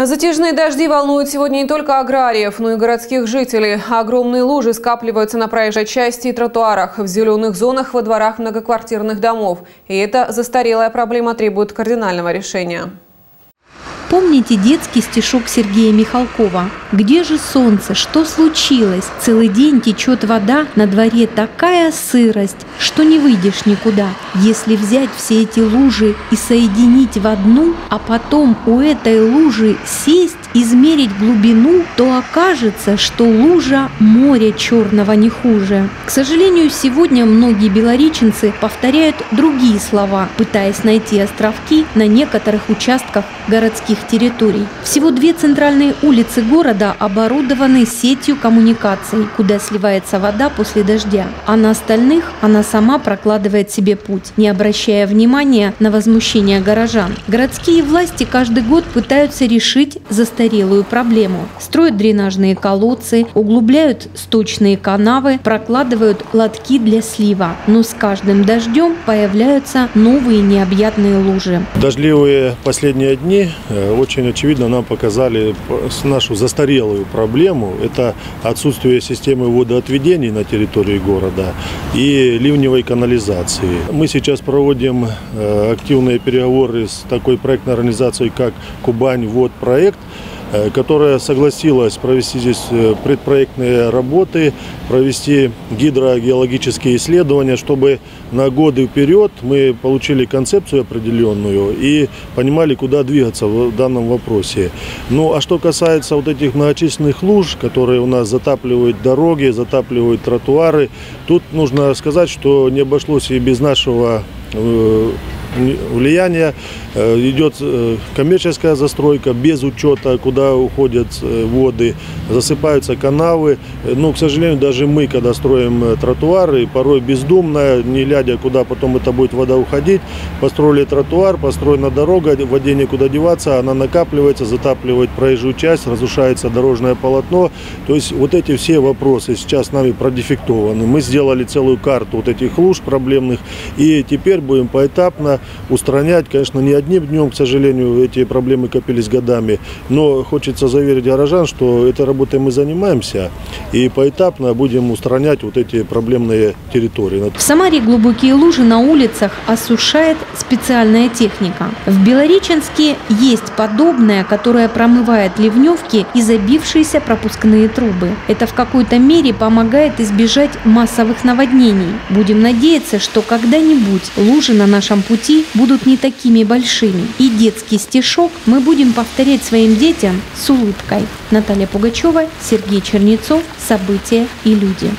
Затяжные дожди волнуют сегодня не только аграриев, но и городских жителей. Огромные лужи скапливаются на проезжей части и тротуарах, в зеленых зонах во дворах многоквартирных домов. И эта застарелая проблема требует кардинального решения. Помните детский стишок Сергея Михалкова? «Где же солнце? Что случилось? Целый день течет вода, на дворе такая сырость, что не выйдешь никуда. Если взять все эти лужи и соединить в одну, а потом у этой лужи сесть, измерить глубину, то окажется, что лужа моря черного не хуже. К сожалению, сегодня многие белореченцы повторяют другие слова, пытаясь найти островки на некоторых участках городских территорий. Всего две центральные улицы города оборудованы сетью коммуникаций, куда сливается вода после дождя, а на остальных она сама прокладывает себе путь, не обращая внимания на возмущение горожан. Городские власти каждый год пытаются решить застарелую проблему. Строят дренажные колодцы, углубляют сточные канавы, прокладывают лотки для слива. Но с каждым дождем появляются новые необъятные лужи. Дождливые последние дни э, очень очевидно нам показали нашу застарелую проблему. Это отсутствие системы водоотведений на территории города и ливневой канализации. Мы сейчас проводим э, активные переговоры с такой проектной организацией, как Кубань Вод проект, которая согласилась провести здесь э, предпроектные работы, провести гидрогеологические исследования, чтобы на годы вперед мы получили концепцию определенную и понимали, куда двигаться в данном вопросе. Ну, а что касается вот этих многочисленных луж, которые у нас затапливают дороги, затапливают тротуары, тут нужно сказать, что не обошлось и без нашего влияния. Э, идет э, коммерческая застройка без учета, куда уходят э, воды, засыпаются канавы. Но, к сожалению, даже мы, когда строим тротуары, порой бездумно, не глядя, куда потом эта будет вода уходить, построили тротуар, построена дорога, воде некуда деваться, она накапливается, затапливает проезжую часть, разрушается дорожное полотно. То есть вот эти все вопросы сейчас нами продефектованы. Мы сделали целую карту вот этих луж проблемных, и теперь будем поэтапно устранять. Конечно, не одним днем, к сожалению, эти проблемы копились годами. Но хочется заверить горожан, что этой работой мы занимаемся и поэтапно будем устранять вот эти проблемные территории. В Самаре глубокие лужи на улицах осушает специальная техника. В Белореченске есть подобная, которая промывает ливневки и забившиеся пропускные трубы. Это в какой-то мере помогает избежать массовых наводнений. Будем надеяться, что когда-нибудь лужи на нашем пути пути будут не такими большими. И детский стишок мы будем повторять своим детям с улыбкой. Наталья Пугачева, Сергей Чернецов. События и люди.